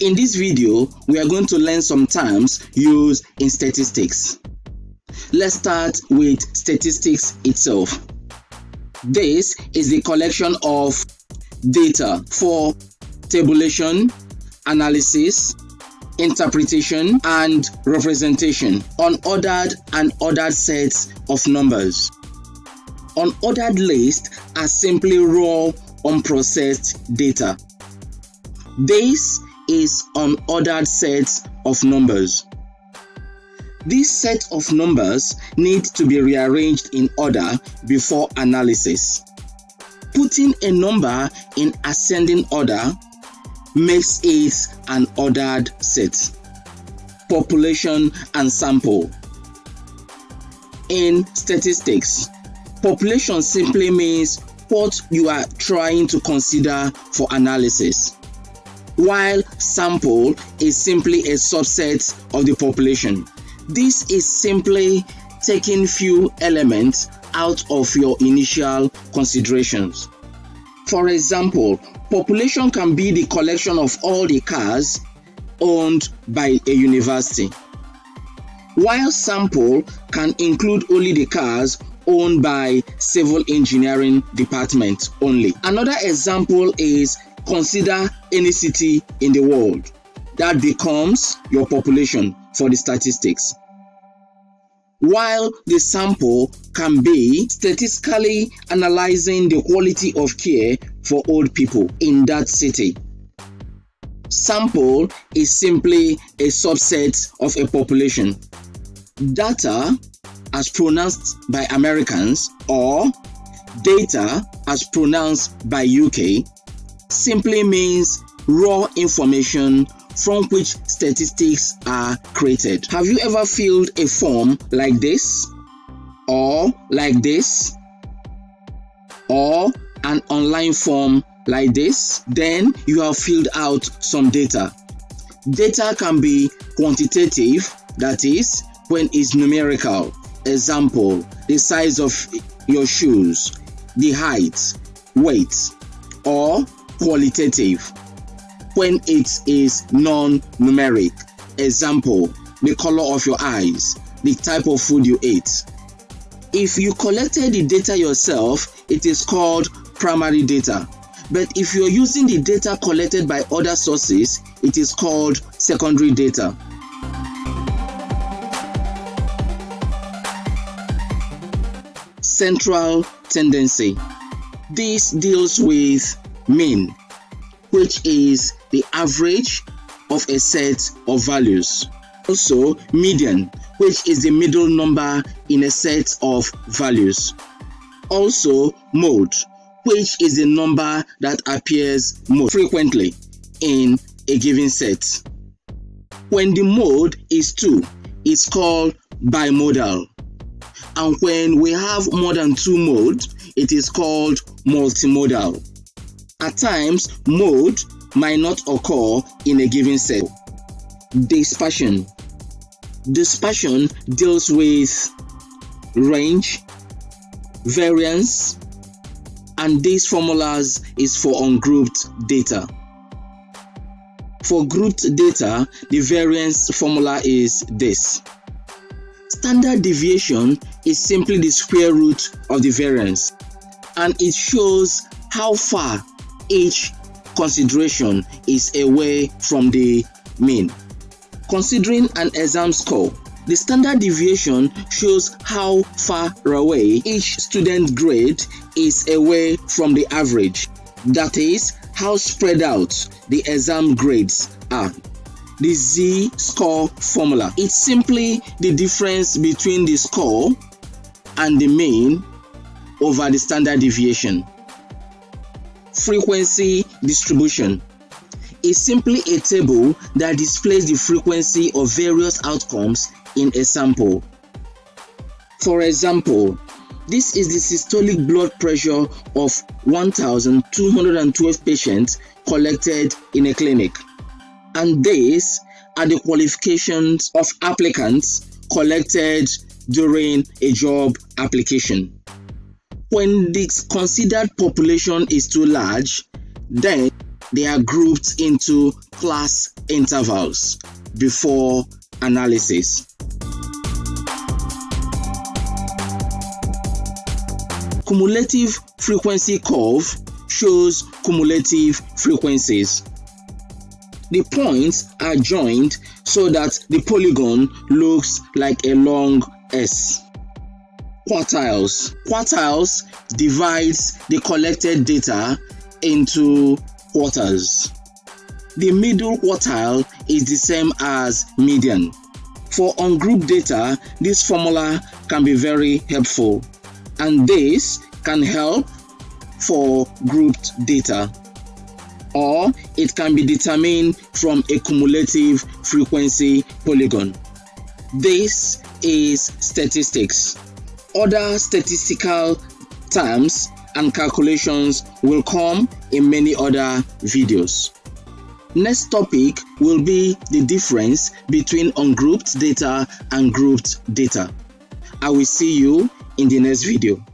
In this video, we are going to learn some terms used in statistics. Let's start with statistics itself. This is the collection of data for tabulation, analysis, interpretation, and representation on ordered and ordered sets of numbers. Unordered lists are simply raw, unprocessed data. This is unordered sets of numbers. This set of numbers need to be rearranged in order before analysis. Putting a number in ascending order makes it an ordered set. Population and sample. In statistics, population simply means what you are trying to consider for analysis, while sample is simply a subset of the population. This is simply taking few elements out of your initial considerations. For example, population can be the collection of all the cars owned by a university, while sample can include only the cars owned by civil engineering department only. Another example is consider any city in the world. That becomes your population for the statistics. While the sample can be statistically analyzing the quality of care for old people in that city. Sample is simply a subset of a population. Data as pronounced by Americans or data as pronounced by UK simply means raw information from which statistics are created. Have you ever filled a form like this or like this or an online form like this? Then you have filled out some data. Data can be quantitative, that is, when it's numerical. Example, the size of your shoes, the height, weight, or qualitative when it is non-numeric. Example, the color of your eyes, the type of food you ate. If you collected the data yourself, it is called primary data. But if you're using the data collected by other sources, it is called secondary data. Central tendency. This deals with mean, which is the average of a set of values. Also, median, which is the middle number in a set of values. Also, mode, which is the number that appears most frequently in a given set. When the mode is 2, it's called bimodal and when we have more than two modes, it is called multimodal. At times, mode might not occur in a given set. Dispersion. Dispersion deals with range, variance, and these formulas is for ungrouped data. For grouped data, the variance formula is this. Standard deviation is simply the square root of the variance and it shows how far each consideration is away from the mean. Considering an exam score, the standard deviation shows how far away each student grade is away from the average. That is, how spread out the exam grades are the z score formula. It's simply the difference between the score and the mean over the standard deviation. Frequency distribution is simply a table that displays the frequency of various outcomes in a sample. For example, this is the systolic blood pressure of 1,212 patients collected in a clinic and these are the qualifications of applicants collected during a job application. When the considered population is too large, then they are grouped into class intervals before analysis. Cumulative frequency curve shows cumulative frequencies. The points are joined so that the polygon looks like a long S. Quartiles. Quartiles divides the collected data into quarters. The middle quartile is the same as median. For ungrouped data, this formula can be very helpful and this can help for grouped data or it can be determined from a cumulative frequency polygon. This is statistics. Other statistical terms and calculations will come in many other videos. Next topic will be the difference between ungrouped data and grouped data. I will see you in the next video.